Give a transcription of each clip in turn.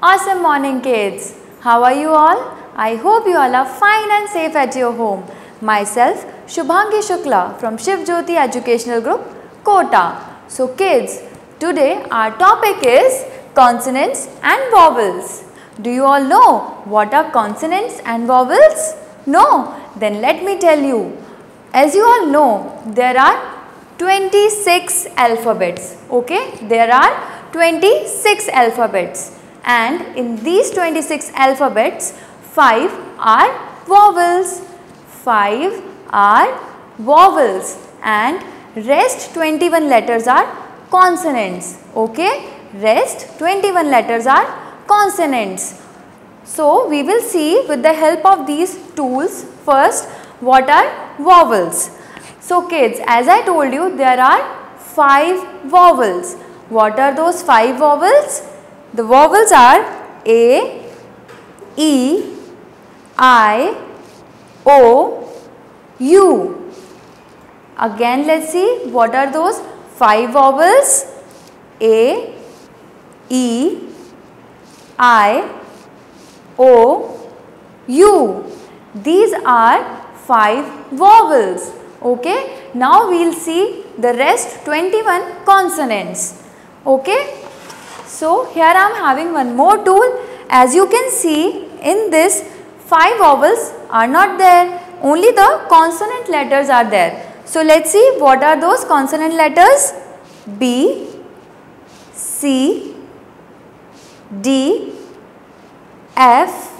Awesome morning kids. How are you all? I hope you all are fine and safe at your home. Myself Shubhangi Shukla from Shiv Jyoti Educational Group, Kota. So kids, today our topic is consonants and vowels. Do you all know what are consonants and vowels? No? Then let me tell you. As you all know, there are 26 alphabets. Okay? There are 26 alphabets and in these 26 alphabets 5 are vowels. 5 are vowels. And rest 21 letters are consonants. Okay? Rest 21 letters are consonants. So we will see with the help of these tools first what are vowels? So kids as i told you there are 5 vowels. What are those five vowels? The vowels are A, E, I, O, U. Again let's see what are those five vowels? A, E, I, O, U. These are five vowels. Okay. Now we will see the rest 21 consonants okay. So here I am having one more tool as you can see in this 5 vowels are not there only the consonant letters are there. So let us see what are those consonant letters B, C, D, F,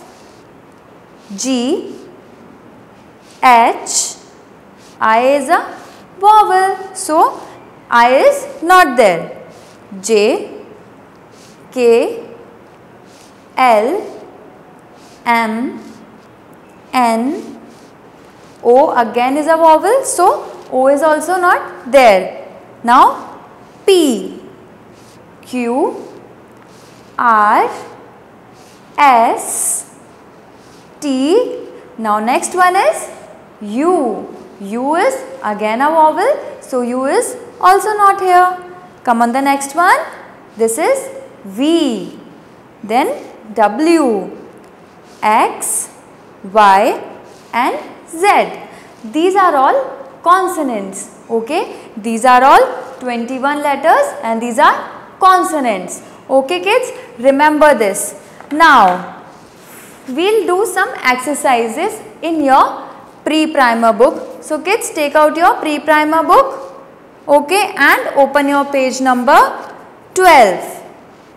G, H, I is a vowel. So I is not there. J K L M N O again is a vowel so O is also not there. Now P Q R S T now next one is U. U is again a vowel so U is also not here. Come on the next one. This is V. Then W, X, Y and Z. These are all consonants. Okay. These are all 21 letters and these are consonants. Okay kids. Remember this. Now, we'll do some exercises in your pre-primer book. So kids take out your pre-primer book okay and open your page number 12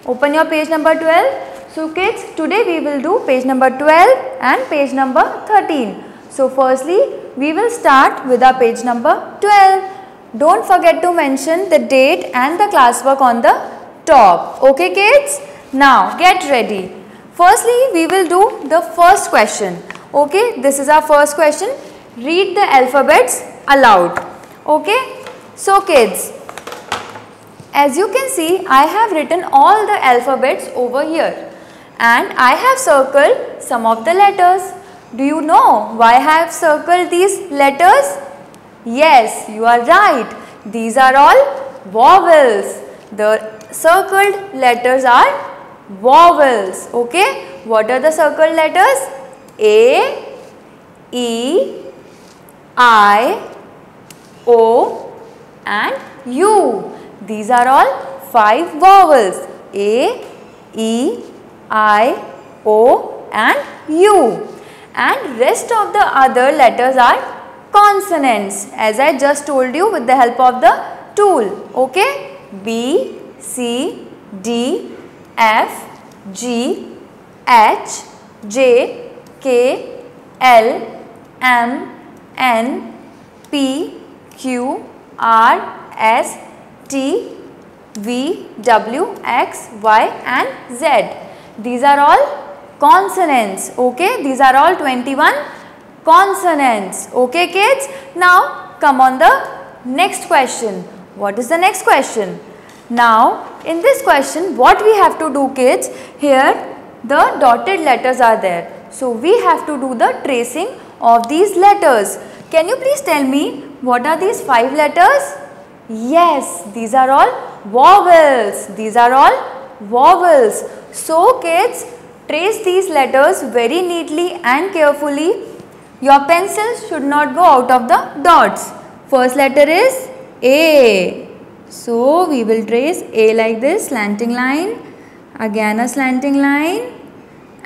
open your page number 12 so kids today we will do page number 12 and page number 13 so firstly we will start with our page number 12 don't forget to mention the date and the classwork on the top. Okay kids? Now get ready. Firstly we will do the first question. Okay this is our first question. Read the alphabets aloud. Okay? So kids, as you can see I have written all the alphabets over here and I have circled some of the letters. Do you know why I have circled these letters? Yes, you are right. These are all vowels. The circled letters are vowels. Okay. What are the circled letters? A, E, I, O, and U. These are all five vowels A, E, I, O and U. And rest of the other letters are consonants as I just told you with the help of the tool. Okay. B, C, D, F, G, H, J, K, L, M, N, P, Q, R, S, T, V, W, X, Y and Z. These are all consonants. Okay. These are all 21 consonants. Okay kids. Now come on the next question. What is the next question? Now in this question what we have to do kids? Here the dotted letters are there. So we have to do the tracing of these letters. Can you please tell me what are these five letters? Yes, these are all vowels. These are all vowels. So kids, trace these letters very neatly and carefully. Your pencils should not go out of the dots. First letter is A. So we will trace A like this slanting line, again a slanting line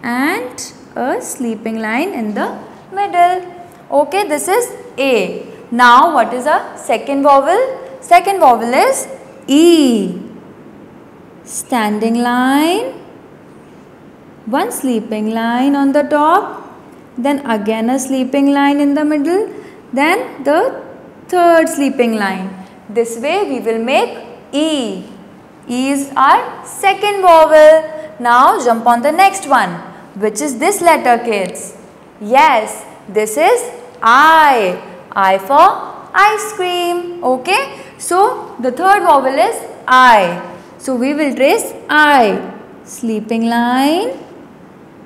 and a sleeping line in the middle. Okay, this is A. Now what is a second vowel? Second vowel is E. Standing line, one sleeping line on the top, then again a sleeping line in the middle, then the third sleeping line. This way we will make E. E is our second vowel. Now jump on the next one. Which is this letter kids? Yes, this is I. I for ice cream. Okay. So the third vowel is I. So we will trace I. Sleeping line,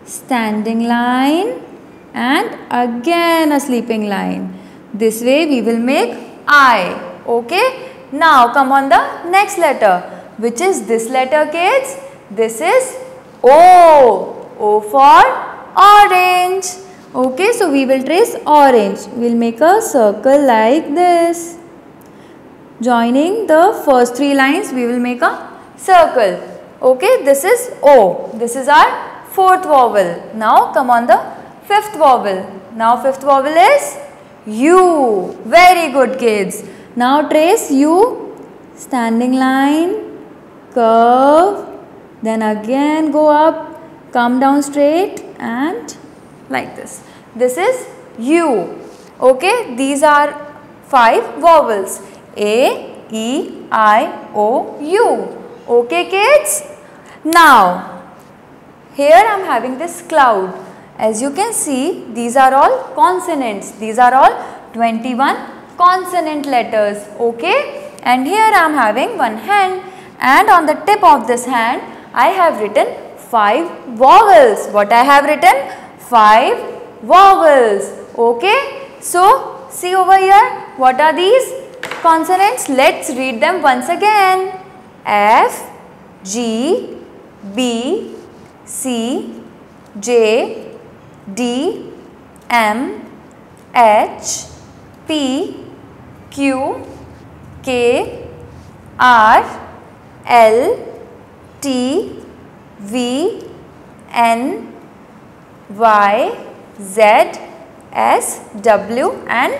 standing line and again a sleeping line. This way we will make I. Okay. Now come on the next letter. Which is this letter kids? This is O. O for orange. Okay, so we will trace orange. We will make a circle like this. Joining the first three lines, we will make a circle. Okay, this is O. This is our fourth vowel. Now come on the fifth vowel. Now fifth vowel is U. Very good kids. Now trace U. Standing line, curve, then again go up come down straight and like this. This is U. Okay, these are five vowels A, E, I, O, U. Okay kids? Now, here I am having this cloud. As you can see, these are all consonants. These are all 21 consonant letters. Okay? And here I am having one hand and on the tip of this hand, I have written 5 vowels. What I have written? 5 vowels. Okay. So, see over here. What are these consonants? Let's read them once again. F, G, B, C, J, D, M, H, P, Q, K, R, L, T, V, N, Y, Z, S, W and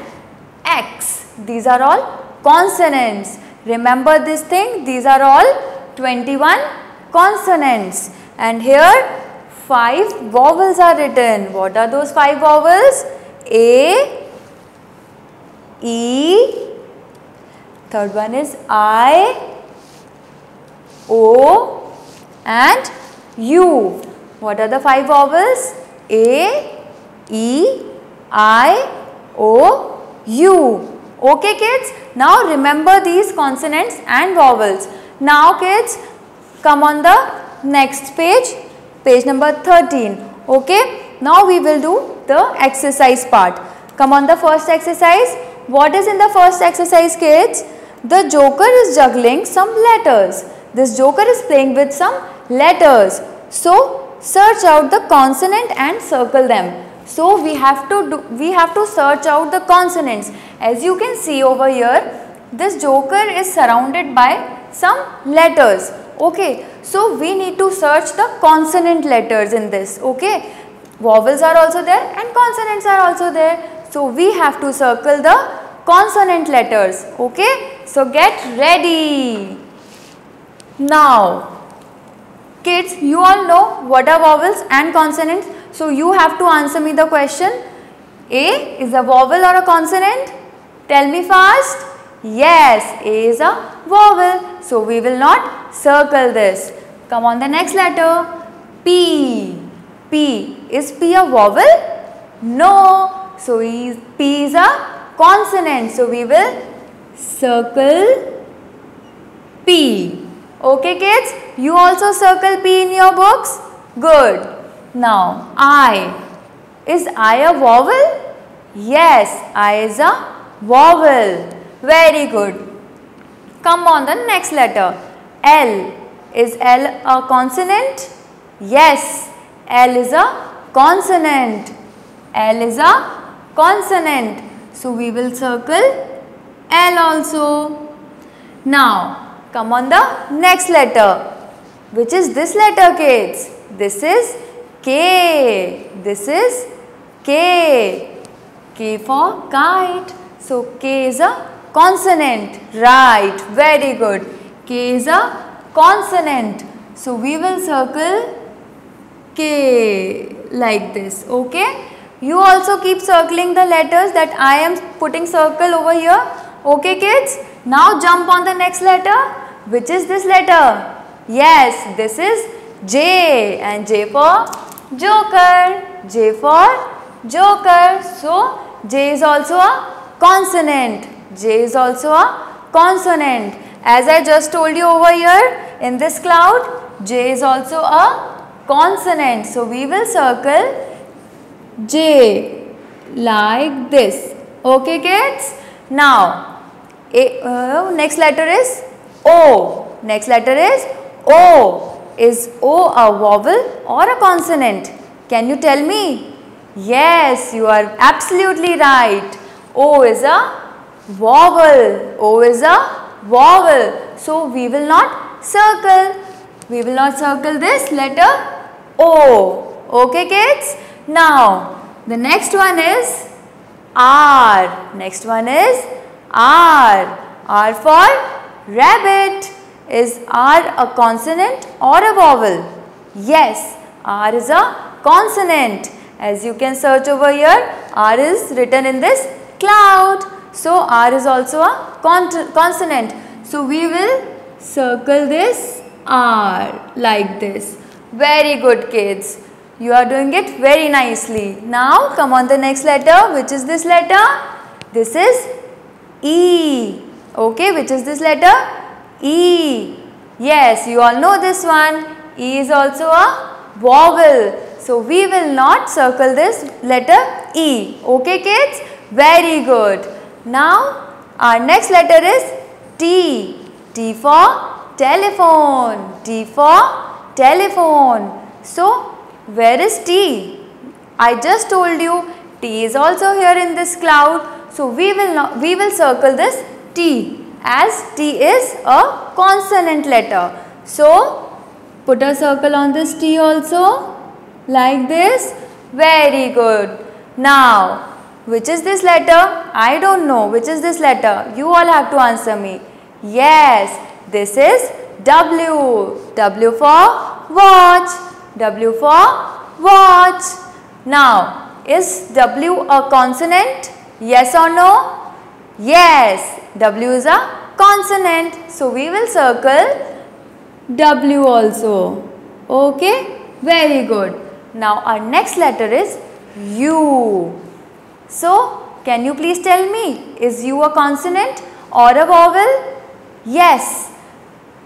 X. These are all consonants. Remember this thing, these are all 21 consonants. And here 5 vowels are written. What are those 5 vowels? A, E, third one is I, O and U. What are the five vowels? A, E, I, O, U. Okay kids? Now remember these consonants and vowels. Now kids, come on the next page, page number 13. Okay? Now we will do the exercise part. Come on the first exercise. What is in the first exercise kids? The joker is juggling some letters. This joker is playing with some letters. So, search out the consonant and circle them. So, we have to do, we have to search out the consonants. As you can see over here, this joker is surrounded by some letters. Okay. So, we need to search the consonant letters in this. Okay. Vowels are also there and consonants are also there. So, we have to circle the consonant letters. Okay. So, get ready. Now, Kids, you all know what are vowels and consonants. So, you have to answer me the question. A is a vowel or a consonant? Tell me fast. Yes, A is a vowel. So, we will not circle this. Come on the next letter. P. P. Is P a vowel? No. So, P is a consonant. So, we will circle P. Okay kids, you also circle P in your books? Good. Now, I. Is I a vowel? Yes, I is a vowel. Very good. Come on the next letter. L. Is L a consonant? Yes, L is a consonant. L is a consonant. So we will circle L also. Now come on the next letter. Which is this letter kids? This is K. This is K. K for kite. So K is a consonant. Right. Very good. K is a consonant. So we will circle K like this. Okay. You also keep circling the letters that I am putting circle over here. Okay kids. Now jump on the next letter. Which is this letter? Yes, this is J and J for Joker. J for Joker. So J is also a consonant. J is also a consonant. As I just told you over here in this cloud, J is also a consonant. So we will circle J like this. Okay kids? Now, a, uh, next letter is O. Next letter is O. Is O a vowel or a consonant? Can you tell me? Yes, you are absolutely right. O is a vowel. O is a vowel. So, we will not circle. We will not circle this letter O. Okay kids? Now, the next one is R. Next one is R. R for rabbit. Is R a consonant or a vowel? Yes, R is a consonant. As you can search over here, R is written in this cloud. So, R is also a con consonant. So, we will circle this R like this. Very good kids. You are doing it very nicely. Now come on the next letter. Which is this letter? This is E. Okay, which is this letter? E. Yes, you all know this one. E is also a vowel. So we will not circle this letter E. Okay kids? Very good. Now our next letter is T. T for telephone. T for telephone. So where is T? I just told you T is also here in this cloud. So we will not we will circle this T as T is a consonant letter. So put a circle on this T also like this. Very good. Now which is this letter? I don't know. Which is this letter? You all have to answer me. Yes, this is W. W for watch. W for watch. Now, is W a consonant? Yes or no? Yes, W is a consonant. So, we will circle W also. Okay, very good. Now, our next letter is U. So, can you please tell me, is U a consonant or a vowel? Yes,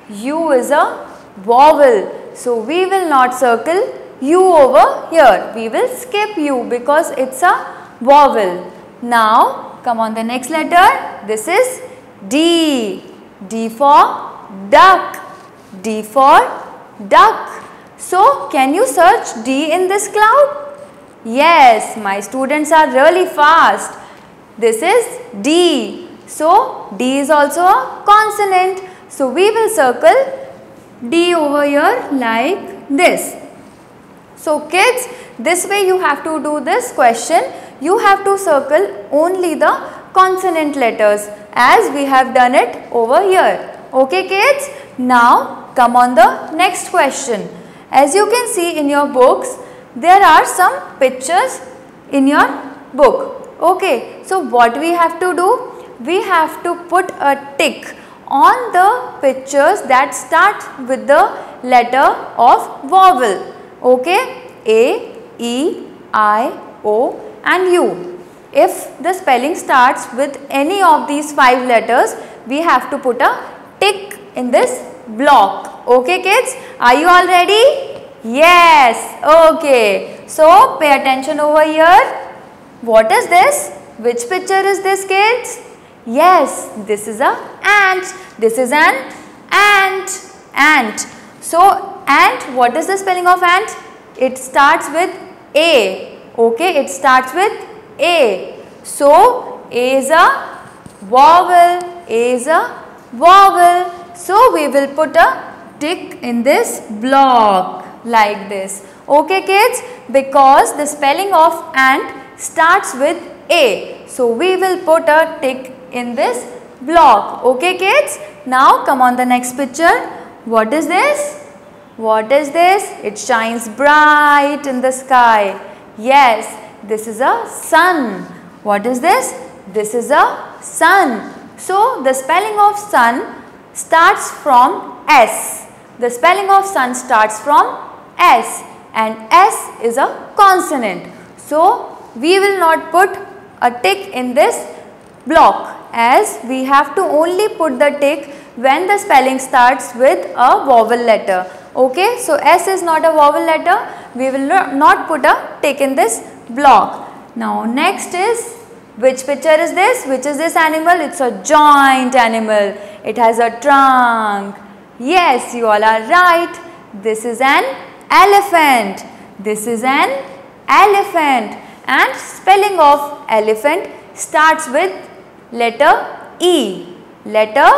U is a vowel. So, we will not circle U over here. We will skip U because it's a vowel. Now, come on the next letter. This is D. D for duck. D for duck. So, can you search D in this cloud? Yes, my students are really fast. This is D. So, D is also a consonant. So, we will circle D over here like this. So kids, this way you have to do this question. You have to circle only the consonant letters as we have done it over here. Okay kids? Now come on the next question. As you can see in your books, there are some pictures in your book. Okay, so what we have to do? We have to put a tick on the pictures that start with the letter of vowel. Okay, A, E, I, O and U. If the spelling starts with any of these five letters, we have to put a tick in this block. Okay kids, are you all ready? Yes, okay. So, pay attention over here. What is this? Which picture is this kids? Yes, this is a ant. This is an ant. Ant. So ant, what is the spelling of ant? It starts with A. Okay, it starts with A. So A is a vowel. A is a vowel. So we will put a tick in this block like this. Okay kids, because the spelling of ant starts with A. So we will put a tick in this block. Okay kids? Now come on the next picture. What is this? What is this? It shines bright in the sky. Yes, this is a sun. What is this? This is a sun. So the spelling of sun starts from S. The spelling of sun starts from S and S is a consonant. So we will not put a tick in this block as we have to only put the tick when the spelling starts with a vowel letter. Okay, so S is not a vowel letter. We will not put a tick in this block. Now next is which picture is this? Which is this animal? It's a joint animal. It has a trunk. Yes, you all are right. This is an elephant. This is an elephant. And spelling of elephant starts with letter E. Letter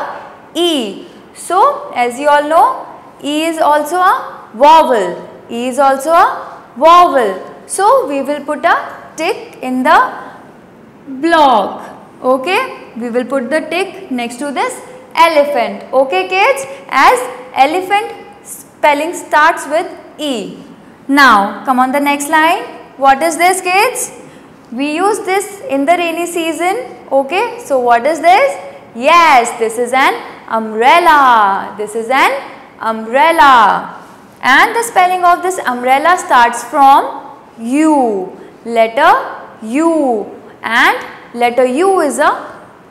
E. So, as you all know, E is also a vowel. E is also a vowel. So, we will put a tick in the block. Okay. We will put the tick next to this elephant. Okay kids. As elephant spelling starts with E. Now, come on the next line. What is this kids? We use this in the rainy season. Okay. So, what is this? Yes, this is an umbrella. This is an umbrella. And the spelling of this umbrella starts from U. Letter U. And letter U is a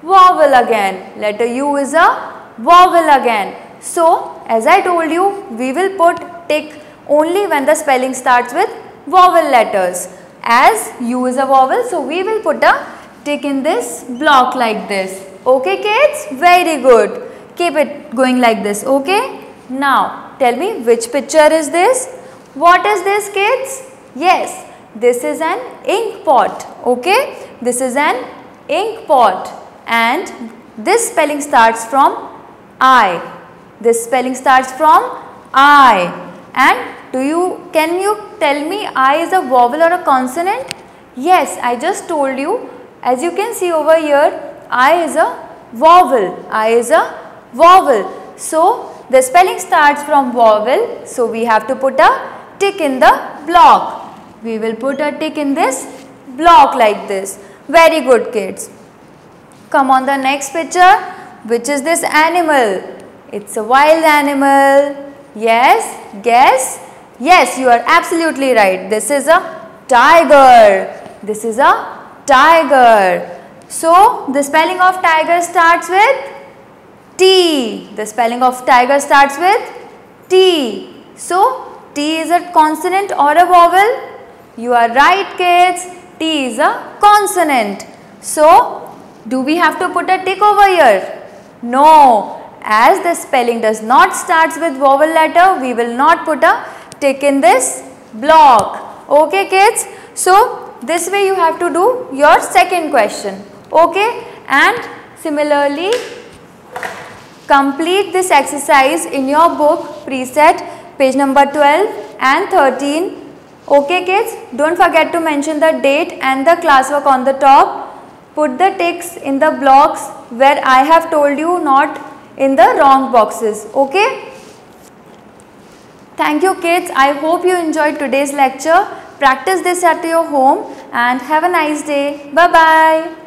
vowel again. Letter U is a vowel again. So, as I told you, we will put tick only when the spelling starts with vowel letters as U is a vowel. So, we will put a tick in this block like this. Okay kids? Very good. Keep it going like this. Okay? Now, tell me which picture is this? What is this kids? Yes, this is an ink pot. Okay? This is an ink pot and this spelling starts from I. This spelling starts from I and do you, can you tell me I is a vowel or a consonant? Yes, I just told you. As you can see over here, I is a vowel. I is a vowel. So, the spelling starts from vowel. So, we have to put a tick in the block. We will put a tick in this block like this. Very good kids. Come on the next picture. Which is this animal? It's a wild animal. Yes, guess. Yes, you are absolutely right. This is a tiger. This is a tiger. So, the spelling of tiger starts with T. The spelling of tiger starts with T. So, T is a consonant or a vowel? You are right kids. T is a consonant. So, do we have to put a tick over here? No. As the spelling does not starts with vowel letter, we will not put a tick in this block. Okay kids? So, this way you have to do your second question. Okay? And similarly, complete this exercise in your book preset page number 12 and 13. Okay kids? Don't forget to mention the date and the classwork on the top. Put the ticks in the blocks where I have told you not in the wrong boxes. Okay? Thank you kids. I hope you enjoyed today's lecture. Practice this at your home and have a nice day. Bye-bye.